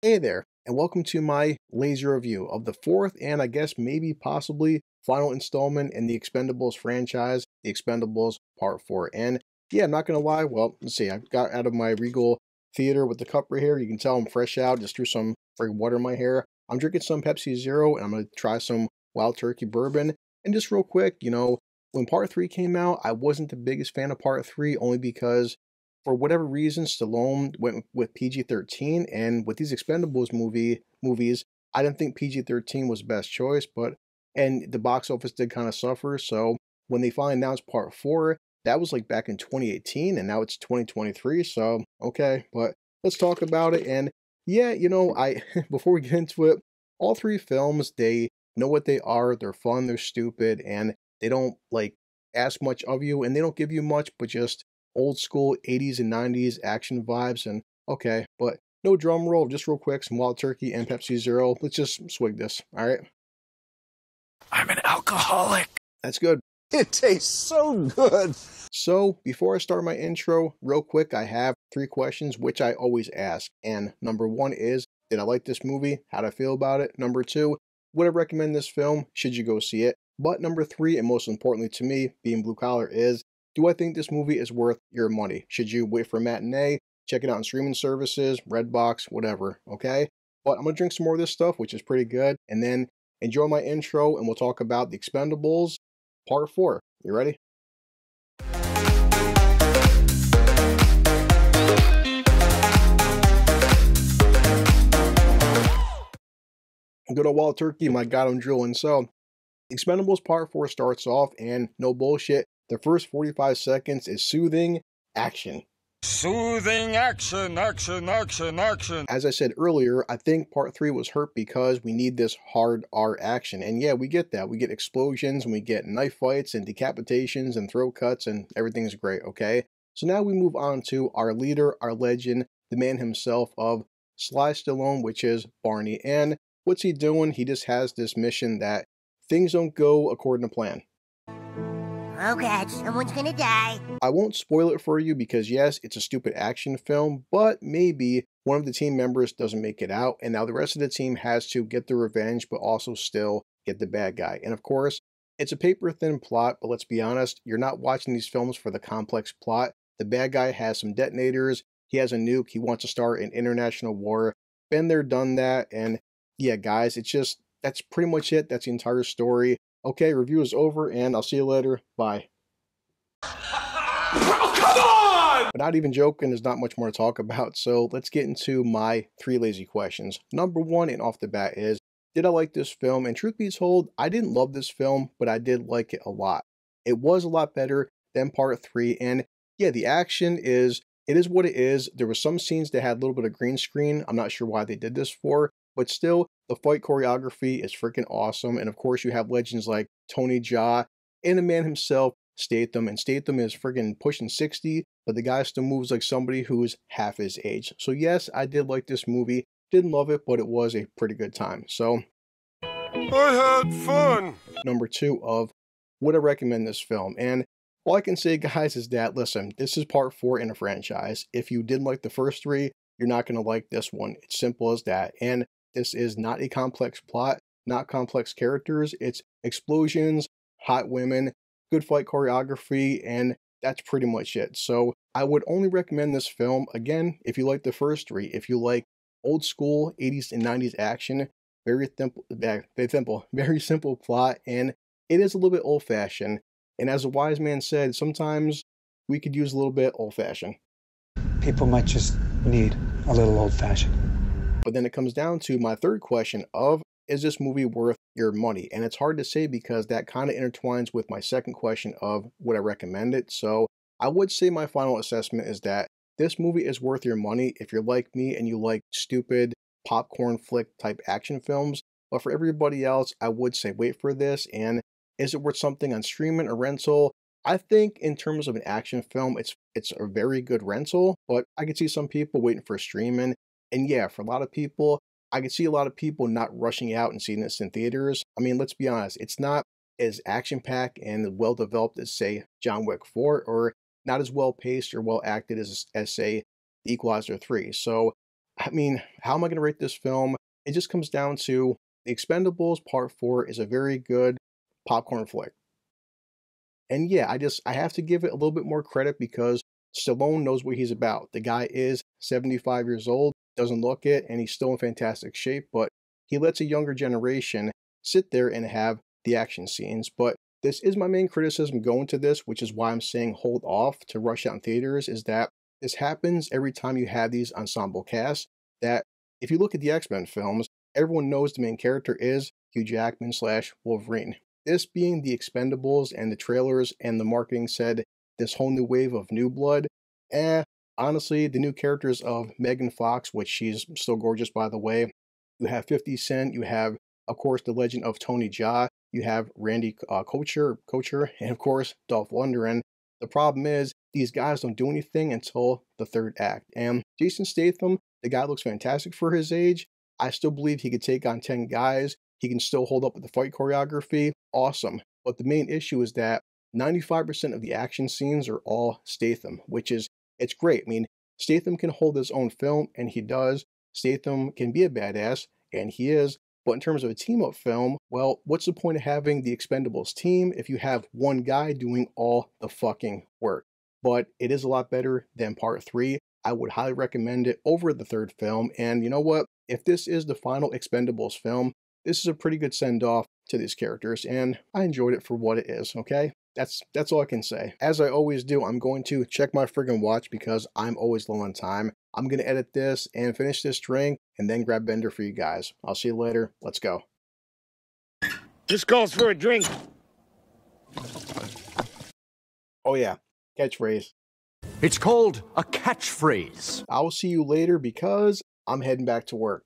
Hey there, and welcome to my lazy review of the fourth and I guess maybe possibly final installment in the Expendables franchise, The Expendables Part 4. And yeah, I'm not gonna lie, well, let's see, I got out of my Regal Theater with the cup right here. You can tell I'm fresh out, just threw some free water in my hair. I'm drinking some Pepsi Zero, and I'm gonna try some Wild Turkey Bourbon. And just real quick, you know, when Part 3 came out, I wasn't the biggest fan of Part 3 only because for whatever reason, Stallone went with PG-13, and with these Expendables movie movies, I didn't think PG-13 was the best choice, but and the box office did kind of suffer. So when they finally announced Part Four, that was like back in 2018, and now it's 2023. So okay, but let's talk about it. And yeah, you know, I before we get into it, all three films they know what they are. They're fun, they're stupid, and they don't like ask much of you, and they don't give you much, but just old school 80s and 90s action vibes. And okay, but no drum roll, just real quick, some Wild Turkey and Pepsi Zero. Let's just swig this, all right? I'm an alcoholic. That's good. It tastes so good. So, before I start my intro, real quick, I have three questions which I always ask. And number one is Did I like this movie? How'd I feel about it? Number two, Would I recommend this film? Should you go see it? But number three, and most importantly to me, being blue collar, is do I think this movie is worth your money? Should you wait for matinee, check it out on streaming services, Redbox, whatever, okay? But I'm gonna drink some more of this stuff, which is pretty good, and then enjoy my intro, and we'll talk about The Expendables Part 4. You ready? Good old Wild Turkey, my God, I'm drilling. So, Expendables Part 4 starts off, and no bullshit, the first 45 seconds is soothing action. Soothing action, action, action, action. As I said earlier, I think part three was hurt because we need this hard R action. And yeah, we get that. We get explosions and we get knife fights and decapitations and throat cuts and everything's great, okay? So now we move on to our leader, our legend, the man himself of Sly Stallone, which is Barney. And what's he doing? He just has this mission that things don't go according to plan. Oh god, someone's gonna die. I won't spoil it for you because yes, it's a stupid action film, but maybe one of the team members doesn't make it out, and now the rest of the team has to get the revenge, but also still get the bad guy. And of course, it's a paper thin plot, but let's be honest, you're not watching these films for the complex plot. The bad guy has some detonators, he has a nuke, he wants to start an international war. Been there, done that, and yeah, guys, it's just that's pretty much it. That's the entire story. Okay, review is over, and I'll see you later. Bye. Come on! But not even joking, there's not much more to talk about, so let's get into my three lazy questions. Number one, and off the bat, is Did I like this film? And truth be told, I didn't love this film, but I did like it a lot. It was a lot better than part three, and yeah, the action is it is what it is. There were some scenes that had a little bit of green screen. I'm not sure why they did this for, but still, the fight choreography is freaking awesome. And of course, you have legends like Tony Jaa and the man himself, Statham. And Statham is freaking pushing 60, but the guy still moves like somebody who's half his age. So, yes, I did like this movie. Didn't love it, but it was a pretty good time. So, I had fun. Number two of would I recommend this film? And all I can say, guys, is that listen, this is part four in a franchise. If you didn't like the first three, you're not going to like this one. It's simple as that. And this is not a complex plot, not complex characters. It's explosions, hot women, good fight choreography, and that's pretty much it. So I would only recommend this film again if you like the first three. If you like old school 80s and 90s action, very simple, very simple, very simple plot, and it is a little bit old fashioned. And as a wise man said, sometimes we could use a little bit old fashioned. People might just need a little old fashioned. But then it comes down to my third question of is this movie worth your money? And it's hard to say because that kind of intertwines with my second question of would I recommend it? So I would say my final assessment is that this movie is worth your money if you're like me and you like stupid popcorn flick type action films. But for everybody else, I would say wait for this. And is it worth something on streaming or rental? I think in terms of an action film, it's it's a very good rental, but I could see some people waiting for streaming and yeah, for a lot of people, I can see a lot of people not rushing out and seeing this in theaters. I mean, let's be honest, it's not as action packed and well developed as, say, John Wick 4, or not as well paced or well acted as, as say, Equalizer 3. So I mean, how am I going to rate this film? It just comes down to The Expendables Part 4 is a very good popcorn flick. And yeah, I just I have to give it a little bit more credit because Stallone knows what he's about. The guy is 75 years old, doesn't look it, and he's still in fantastic shape, but he lets a younger generation sit there and have the action scenes. But this is my main criticism going to this, which is why I'm saying hold off to rush out in theaters, is that this happens every time you have these ensemble casts. That if you look at the X Men films, everyone knows the main character is Hugh Jackman slash Wolverine. This being the Expendables and the trailers and the marketing said this whole new wave of new blood. Eh, honestly, the new characters of Megan Fox, which she's still gorgeous by the way. You have 50 Cent, you have, of course, the legend of Tony Jaa, you have Randy uh, Couture, Couture, and of course, Dolph Lundgren. The problem is, these guys don't do anything until the third act. And Jason Statham, the guy looks fantastic for his age. I still believe he could take on 10 guys. He can still hold up with the fight choreography. Awesome. But the main issue is that 95% of the action scenes are all Statham, which is, it's great. I mean, Statham can hold his own film, and he does. Statham can be a badass, and he is. But in terms of a team up film, well, what's the point of having the Expendables team if you have one guy doing all the fucking work? But it is a lot better than part three. I would highly recommend it over the third film. And you know what? If this is the final Expendables film, this is a pretty good send off to these characters, and I enjoyed it for what it is, okay? That's that's all I can say. As I always do, I'm going to check my friggin' watch because I'm always low on time. I'm going to edit this and finish this drink and then grab Bender for you guys. I'll see you later. Let's go. This calls for a drink. Oh yeah, catchphrase. It's called a catchphrase. I'll see you later because I'm heading back to work.